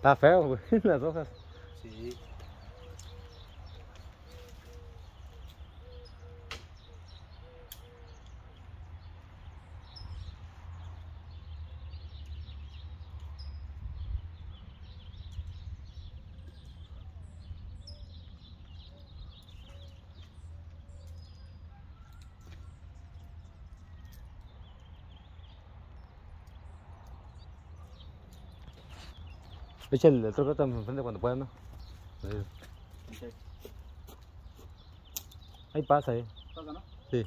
Está feo, güey, las hojas. Sí. Echa el, el troco enfrente cuando puedas, ¿no? Ahí. Ok. Ahí pasa, eh. Pasa, ¿no? Sí.